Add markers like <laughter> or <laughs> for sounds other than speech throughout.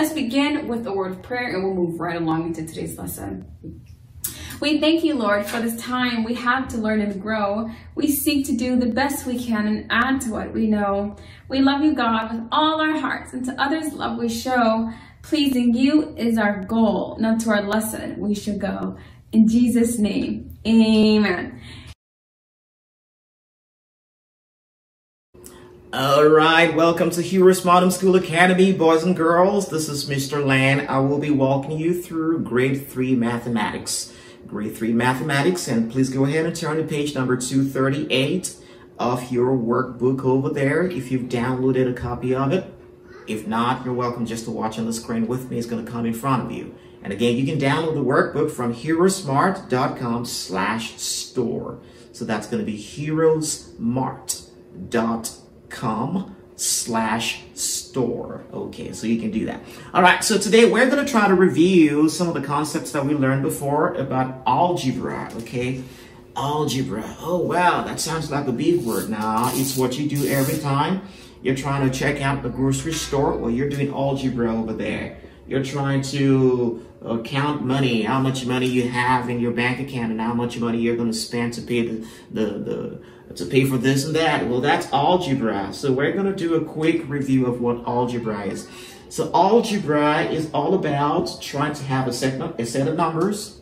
Let's begin with a word of prayer and we'll move right along into today's lesson. We thank you, Lord, for this time we have to learn and grow. We seek to do the best we can and add to what we know. We love you, God, with all our hearts, and to others love we show. Pleasing you is our goal, not to our lesson we should go. In Jesus' name, amen. All right, welcome to HeroesMart Homeschool Academy, boys and girls. This is Mr. Lan. I will be walking you through grade 3 mathematics. Grade 3 mathematics, and please go ahead and turn to page number 238 of your workbook over there if you've downloaded a copy of it. If not, you're welcome just to watch on the screen with me. It's going to come in front of you. And again, you can download the workbook from heroesmart.com slash store. So that's going to be heroesmart.com slash store. Okay, so you can do that. All right, so today we're going to try to review some of the concepts that we learned before about algebra, okay? Algebra. Oh, wow, that sounds like a big word now. It's what you do every time you're trying to check out the grocery store. Well, you're doing algebra over there. You're trying to uh, count money, how much money you have in your bank account and how much money you're going to spend to pay the, the, the to pay for this and that. Well, that's algebra. So we're going to do a quick review of what algebra is. So algebra is all about trying to have a set, of, a set of numbers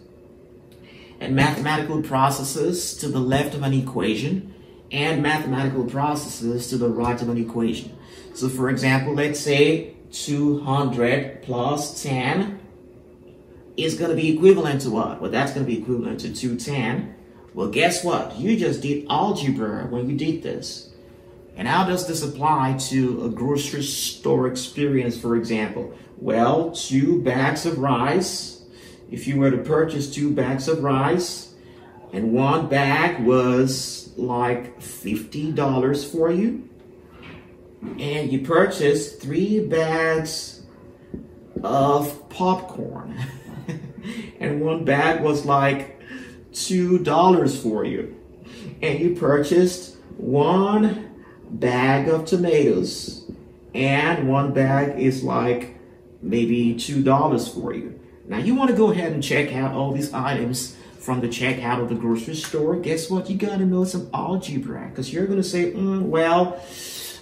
and mathematical processes to the left of an equation and mathematical processes to the right of an equation. So for example, let's say 200 plus 10 is going to be equivalent to what? Well, that's going to be equivalent to 210. Well, guess what? You just did algebra when you did this. And how does this apply to a grocery store experience, for example? Well, two bags of rice. If you were to purchase two bags of rice, and one bag was like $50 for you, and you purchased three bags of popcorn, <laughs> and one bag was like $2 for you. And you purchased one bag of tomatoes. And one bag is like maybe $2 for you. Now you want to go ahead and check out all these items from the checkout of the grocery store. Guess what? You got to know some algebra because you're going to say, mm, well,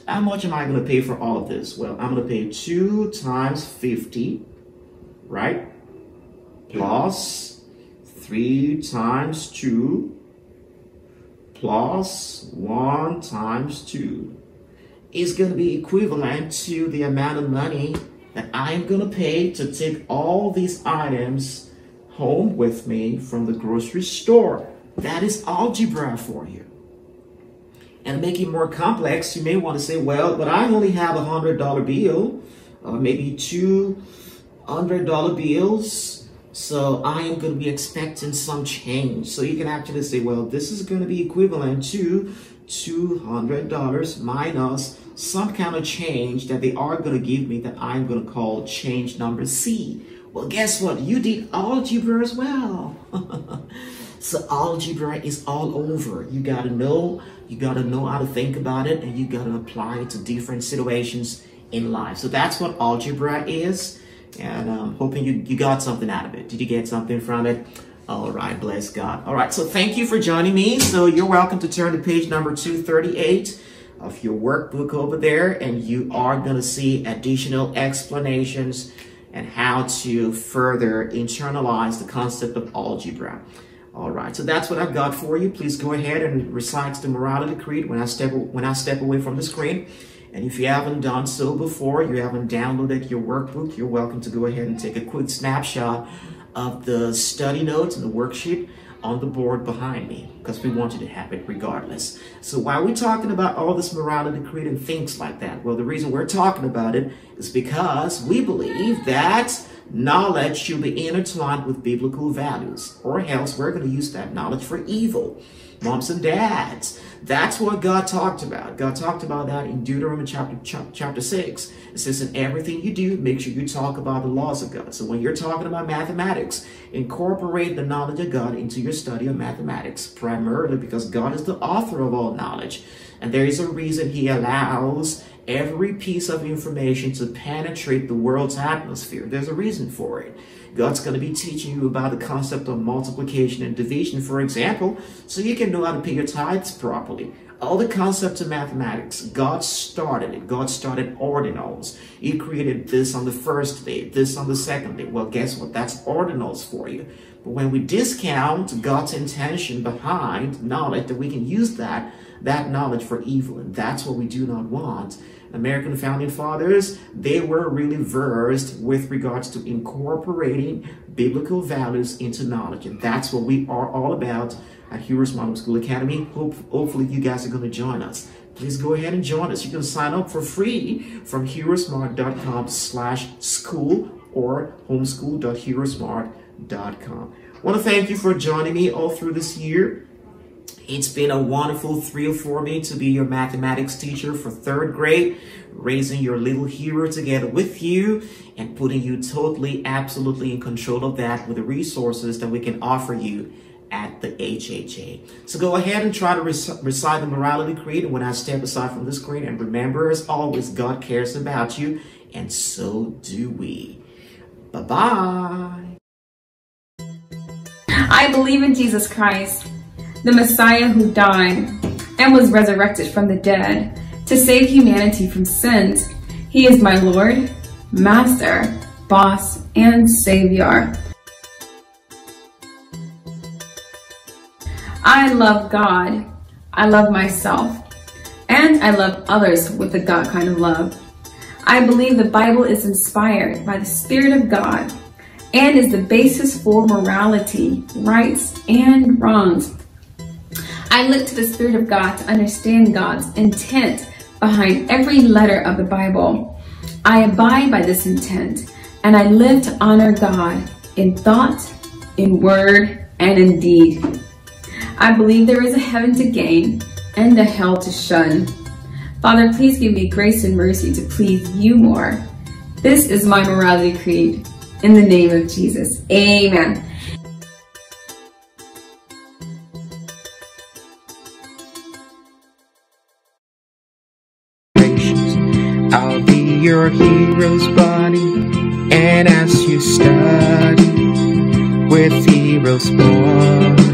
how much am I going to pay for all of this? Well, I'm going to pay 2 times 50, right? Plus 3 times 2 plus 1 times 2 is going to be equivalent to the amount of money that I'm going to pay to take all these items home with me from the grocery store. That is algebra for you. And make it more complex, you may want to say, well, but I only have a $100 bill, or maybe two $100 bills, so I am going to be expecting some change. So you can actually say, well, this is going to be equivalent to $200 minus some kind of change that they are going to give me that I'm going to call change number C. Well, guess what? You did algebra as well. <laughs> so algebra is all over. You got to know, you got to know how to think about it and you got to apply it to different situations in life. So that's what algebra is and I'm um, hoping you, you got something out of it. Did you get something from it? All right, bless God. All right, so thank you for joining me. So you're welcome to turn to page number 238 of your workbook over there, and you are going to see additional explanations and how to further internalize the concept of algebra. All right, so that's what I've got for you. Please go ahead and recite the morality creed when I step when I step away from the screen. And if you haven't done so before, you haven't downloaded your workbook, you're welcome to go ahead and take a quick snapshot of the study notes and the worksheet on the board behind me because we want you to have it regardless. So why are we talking about all this morality creed and things like that? Well, the reason we're talking about it is because we believe that knowledge should be intertwined with biblical values or else we're going to use that knowledge for evil. Moms and dads. That's what God talked about. God talked about that in Deuteronomy chapter, chapter 6. It says, in everything you do, make sure you talk about the laws of God. So when you're talking about mathematics, incorporate the knowledge of God into your study of mathematics, primarily because God is the author of all knowledge. And there is a reason he allows every piece of information to penetrate the world's atmosphere. There's a reason for it. God's going to be teaching you about the concept of multiplication and division, for example, so you can know how to pay your tithes properly. All the concepts of mathematics, God started it. God started ordinals. He created this on the first day, this on the second day. Well, guess what? That's ordinals for you. But when we discount God's intention behind knowledge, that we can use that, that knowledge for evil. And that's what we do not want. American founding fathers, they were really versed with regards to incorporating biblical values into knowledge. And that's what we are all about at HeroesMart Homeschool Academy. Hope, hopefully you guys are going to join us. Please go ahead and join us. You can sign up for free from heroesmart.com slash school or homeschool.heroesmart.com. I want to thank you for joining me all through this year. It's been a wonderful thrill for me to be your mathematics teacher for third grade, raising your little hero together with you and putting you totally, absolutely in control of that with the resources that we can offer you at the HHA. So go ahead and try to recite the morality creed when I step aside from the screen. And remember, as always, God cares about you, and so do we. Bye-bye. I believe in Jesus Christ the Messiah who died and was resurrected from the dead to save humanity from sins. He is my Lord, Master, Boss, and Savior. I love God, I love myself, and I love others with the God kind of love. I believe the Bible is inspired by the Spirit of God and is the basis for morality, rights, and wrongs I look to the Spirit of God to understand God's intent behind every letter of the Bible. I abide by this intent and I live to honor God in thought, in word, and in deed. I believe there is a heaven to gain and a hell to shun. Father, please give me grace and mercy to please you more. This is my morality creed. In the name of Jesus, amen. Your hero's body and as you study with heroes born